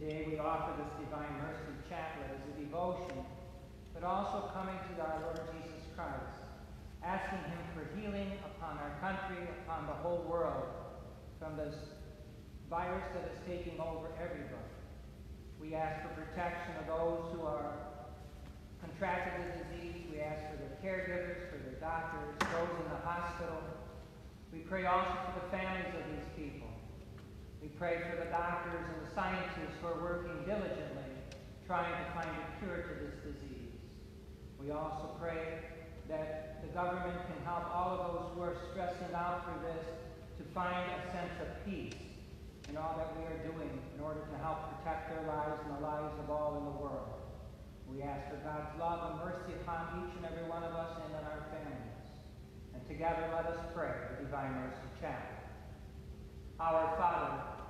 Today we offer this Divine Mercy Chaplet as a devotion, but also coming to our Lord Jesus Christ, asking him for healing upon our country, upon the whole world, from this virus that is taking over everybody. We ask for protection of those who are contracted the disease. We ask for their caregivers, for their doctors, those in the hospital. We pray also for the families of these people. We pray for the doctors and the scientists who are working diligently trying to find a cure to this disease. We also pray that the government can help all of those who are stressing out through this to find a sense of peace in all that we are doing in order to help protect their lives and the lives of all in the world. We ask for God's love and mercy upon each and every one of us and on our families. And together let us pray the Divine Mercy Chaplet. Our Father,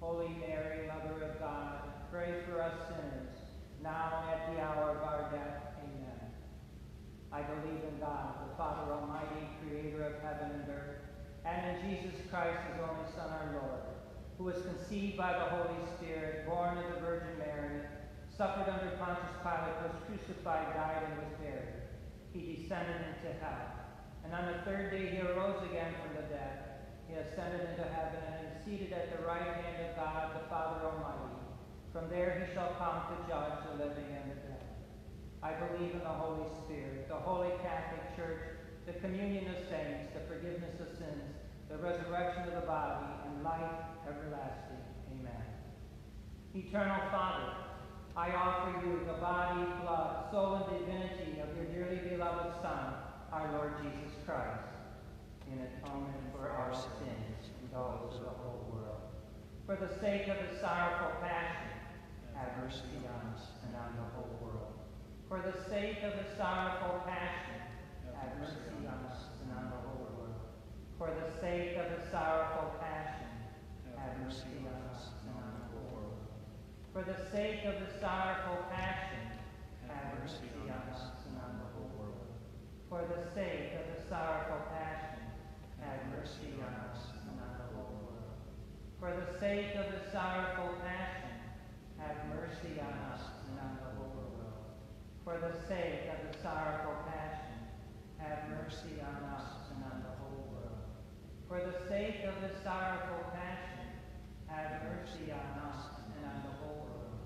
Holy Mary, Mother of God, pray for us sinners, now and at the hour of our death. Amen. I believe in God, the Father Almighty, creator of heaven and earth, and in Jesus Christ, his only Son, our Lord, who was conceived by the Holy Spirit, born of the Virgin Mary, suffered under Pontius Pilate, was crucified, died, and was buried. He descended into hell. And on the third day he arose again from the dead. He ascended into heaven seated at the right hand of God, the Father Almighty. From there he shall come to judge the living and the dead. I believe in the Holy Spirit, the Holy Catholic Church, the communion of saints, the forgiveness of sins, the resurrection of the body, and life everlasting. Amen. Eternal Father, I offer you the body, blood, soul, and divinity of your dearly beloved Son, our Lord Jesus Christ, in atonement for our sins those of the whole world. For the sake of his sorrowful passion, have mercy on us and on the whole world. For the sake of his sorrowful passion, have mercy on us and on the whole world. For the sake of his sorrowful passion, have mercy on us and on the whole world. For the sake of his sorrowful passion, have mercy on us and on the whole world. For the sake of his sorrowful passion, have mercy on us and on the whole world. For the sake of his sorrowful passion, have mercy on us and on the whole world. For the sake of his sorrowful passion, have mercy on us and on the whole world. For the sake of his sorrowful passion, have mercy on us and on the whole world.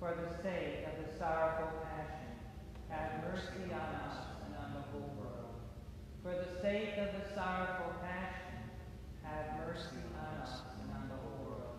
For the sake of his sorrowful passion, have mercy on us and on the whole world. For the sake of his sorrowful passion, have mercy on us and on the whole world.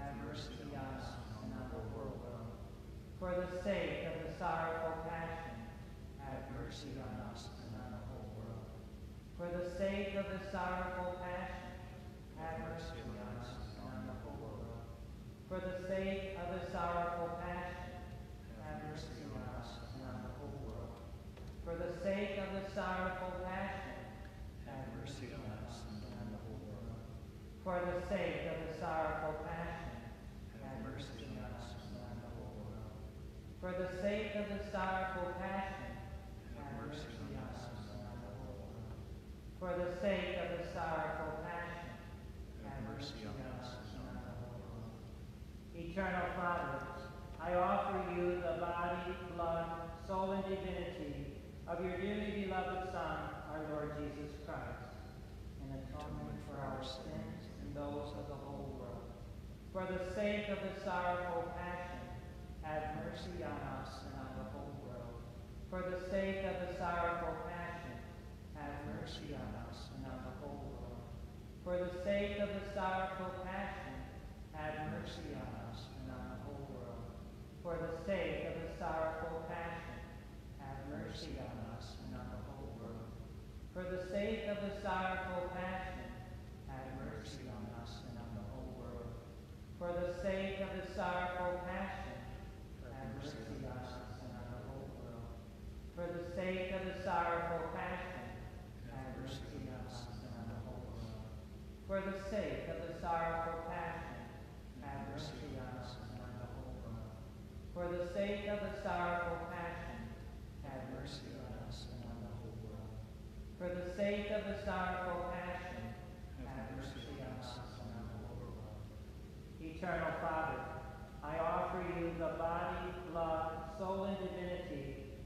have mercy on us and on the world. For the sake of the sorrowful passion, have mercy on us and on the whole world. For the sake of the sorrowful passion, have mercy on us and on the whole world. For the sake of the sorrowful passion, have mercy on us and on the whole world. For the sake of the sorrowful passion, have mercy on us and on the whole world. For the sake of the sorrowful passion, have mercy on us and on the whole world. For the sake of the sorrowful passion, have mercy on us and on the whole world. For the sake of the sorrowful passion, have mercy on us and on the whole world. Eternal Father, I offer you the body, blood, soul, and divinity of your dearly beloved Son, our Lord Jesus Christ, in atonement for our sins and those of the whole world. For the sake of the sorrowful passion, have mercy on us and on the whole world. For the sake of the sorrowful passion, have mercy on us and on the whole world. For the sake of the sorrowful passion, have mercy on us and on the whole world. For the sake of the sorrowful passion, have mercy on us and on the whole world. For the sake of the sorrowful passion, have mercy on us and on the whole world. For the sake of the sorrowful passion, have mercy on us and on the whole world. For the sake of the sorrowful passion, have mercy on us and on the whole world. For the sake of the sorrowful passion, have mercy on us and on the whole world. For the sake of the sorrowful passion, have mercy on us and on the whole world. For the sake of the sorrowful passion, have mercy on us and on the whole world. Eternal Father, I offer you the body, blood, soul, and divinity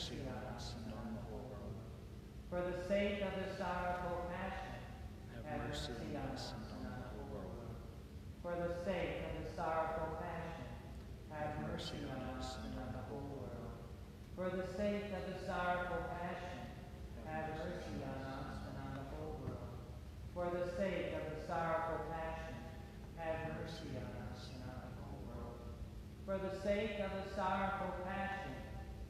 mercy on us and on the whole world. For the sake of the sorrowful passion, have mercy on us and on the whole world. For the sake of the sorrowful passion, have mercy on us and on the whole world. For the sake of the sorrowful passion, have mercy on us and on the whole world. For the sake of the sorrowful passion, have mercy on us and on the whole world. For the sake of the sorrowful passion,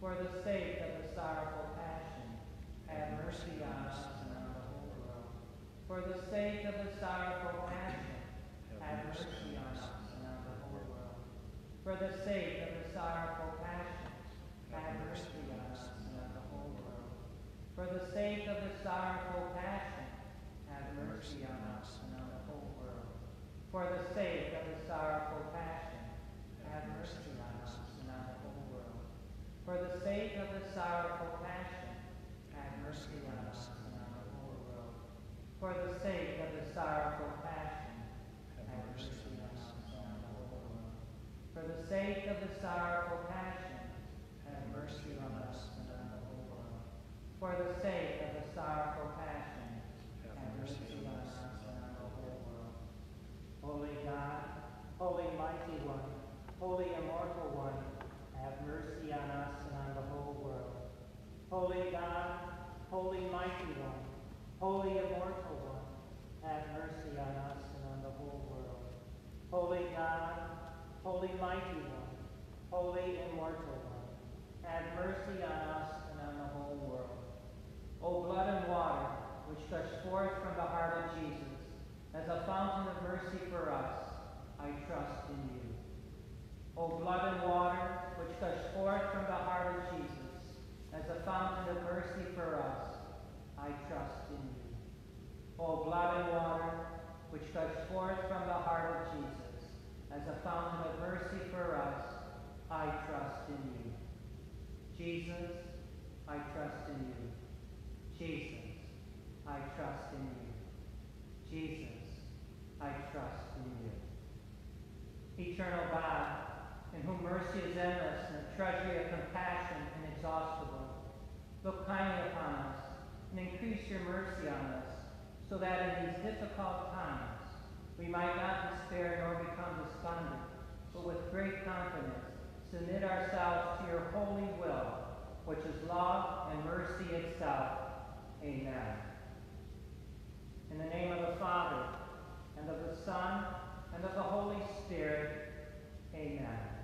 For the sake of the sorrowful passion, have mercy on us and on the whole world. For the sake of the sorrowful passion, have mercy on us and on the whole world. For the sake of the sorrowful passion, have mercy on us and on the whole world. For the sake of the sorrowful passion, have mercy on us and on the whole world. For the sake of the sorrowful passion, have mercy on us and on the whole world. For the sake of the sorrowful passion, have mercy on us and on the whole world. For the sake of the sorrowful passion, have mercy on us and on the whole world. For the sake of the sorrowful passion, have mercy on us and on the whole world. For the sake of the sorrowful passion, have mercy on us and on the whole world. Holy God, Holy Mighty One, Holy Immortal One, have mercy on us and on the whole world. Holy God, Holy Mighty One, Holy Immortal One, have mercy on us and on the whole world. Holy God, Holy Mighty One, Holy Immortal One, have mercy on us and on the whole world. O blood and water, which gushed forth from the heart of Jesus, as a fountain of mercy for us, I trust in you. O blood and water, which gush forth from the heart of Jesus, as a fountain of mercy for us, I trust in you. O blood and water, which gush forth from the heart of Jesus, as a fountain of mercy for us, I trust in you. Jesus, I trust in you. Jesus, I trust in you. Jesus, I trust in you. Eternal God, mercy is endless and the treasury of compassion inexhaustible, look kindly upon us and increase your mercy on us, so that in these difficult times we might not despair nor become despondent, but with great confidence submit ourselves to your holy will, which is love and mercy itself. Amen. In the name of the Father, and of the Son, and of the Holy Spirit. Amen.